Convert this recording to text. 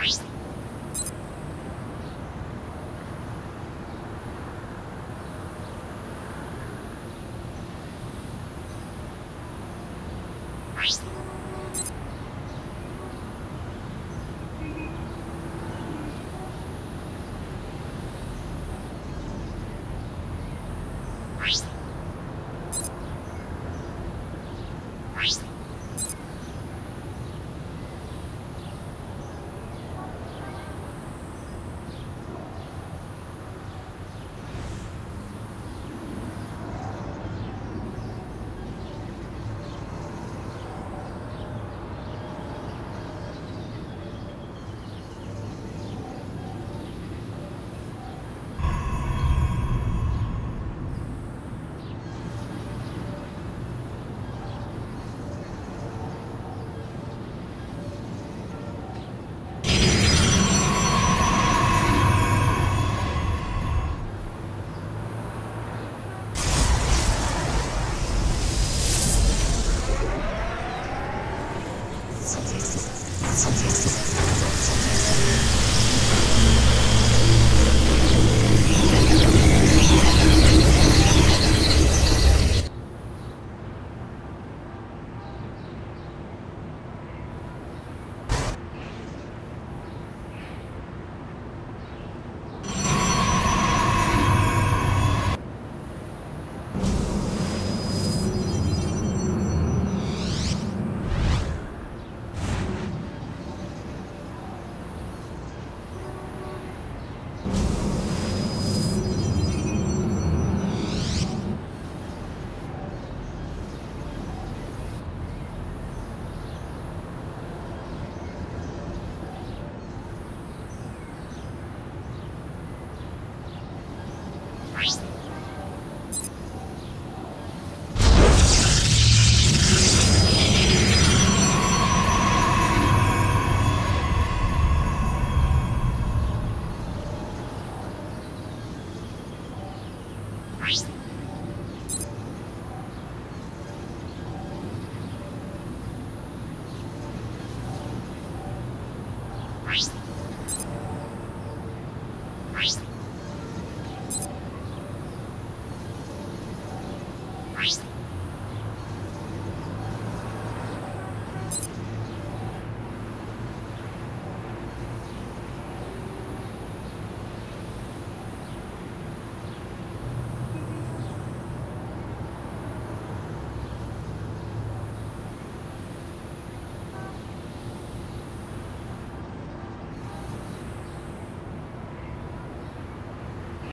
Thank you. そうです。Bye.